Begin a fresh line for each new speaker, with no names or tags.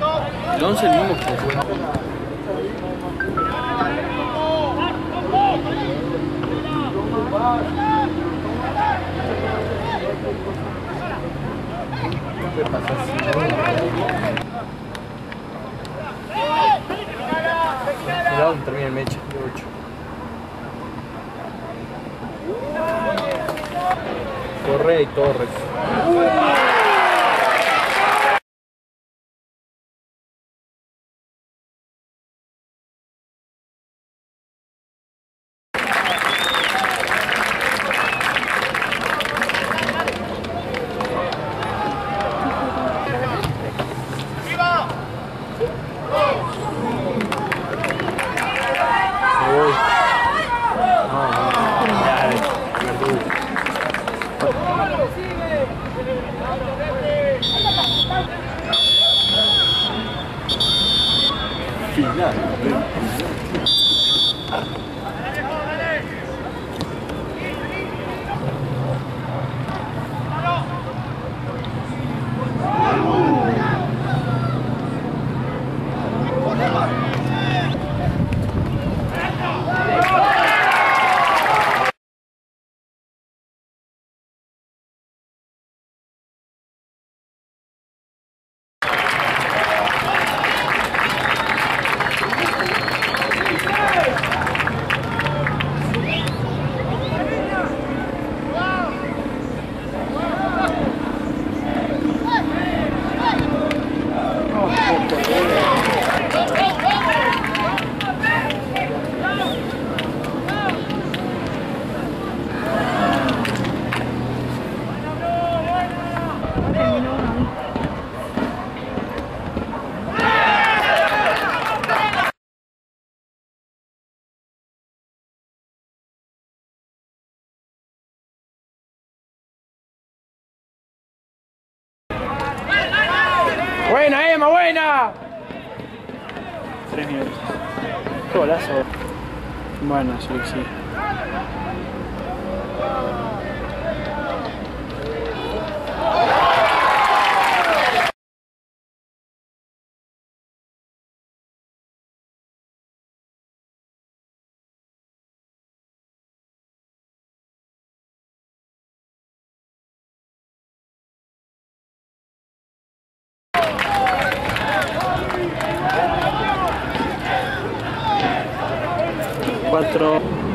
El 11 el mismo que. Cuidado, termina el mecha de 8. Corre y Torres. fina. Buena, Emma, buena. Tres minutos. Qué golazo. Bueno, sí, sí. Cuatro.